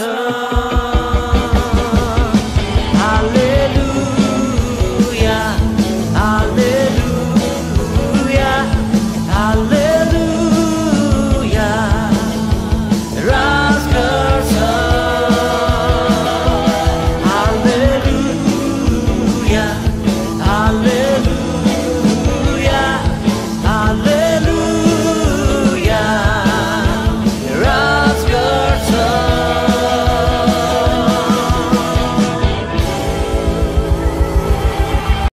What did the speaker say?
Gerton.